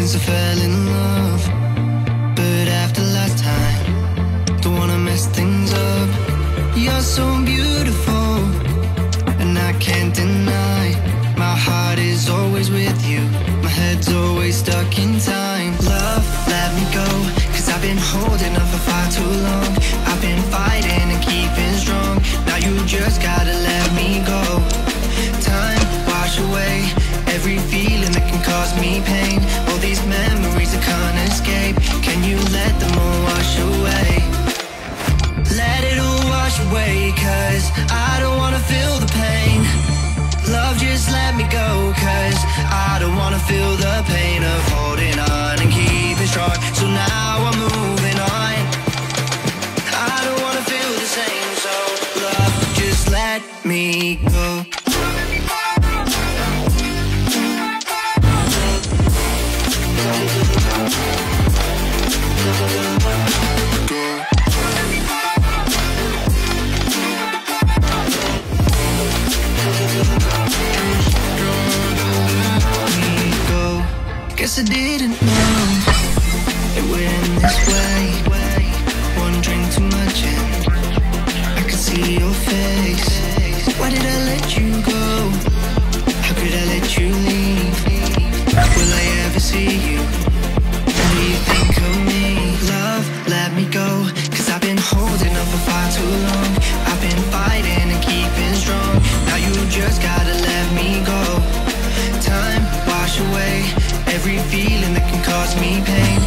since I fell in love. But after last time, don't wanna mess things up. You're so beautiful, and I can't deny. My heart is always with you, my head's always stuck in time. Love, let me go, cause I've been holding on for far too long. Cause me pain. All these memories I can't escape. Can you let them all wash away? Let it all wash away, cause I don't wanna feel the pain. Love, just let me go, cause I don't wanna feel the pain of holding on and keeping strong. So now I'm moving on. I don't wanna feel the same, so love, just let me go. guess I didn't know it went this way. One drink too much and I could see your face. Why did I let you go? How could I let you leave? Will I ever see you? every feeling that can cause me pain.